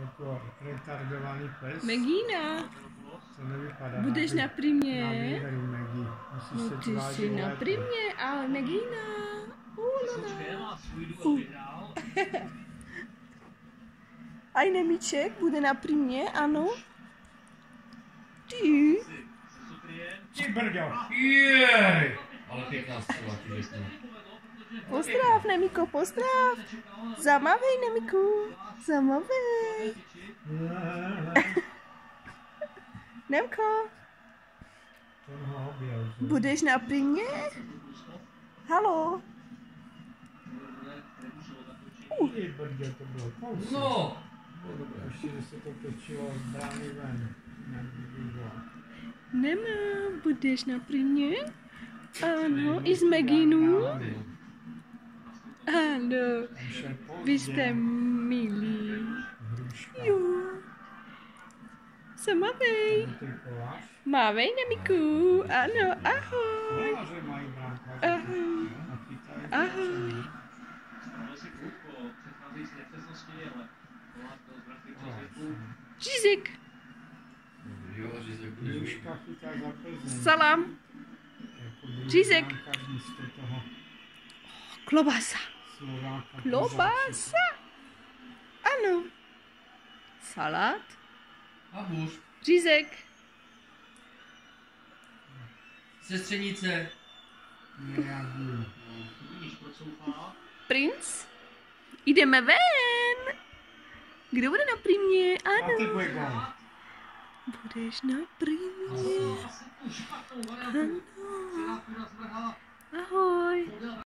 jako retardovaný pes. Megína, To nevypadá budeš na, na primě? na výhru. Musíš No se ty jsi na primě, ale Megína. Ulala. Aj Nemíček bude na primě, ano? Ty? Ty brďo! Jej! Ale pěkná střela, ty řeknu. Pozdrav, Nemiko, pozdrav. Zamavej, Nemiku. Nemko, Ten ho objel. že? budeš na primě? Halo? Kousek. No! Bylo dobré. Ještě, že se to točilo z brány ven. Jak by bylo. Nemám, budeš na primě? Ano, i s Meginu? Ano, vy jste milí. Hruška. Jo. Ty kolář. Mávej, Nemiku. Ano, ahoj. Brankáři. Ahoj. Ahoj. Plzeň. Salam. Řízek. Klobasa. Klobasa. Ano. Salát. A hůř. Řízek. Sestřenice. Princ. Jdeme ven. Kdo bude na primě? Ano. Budeš na primě. Ano. Ahoj.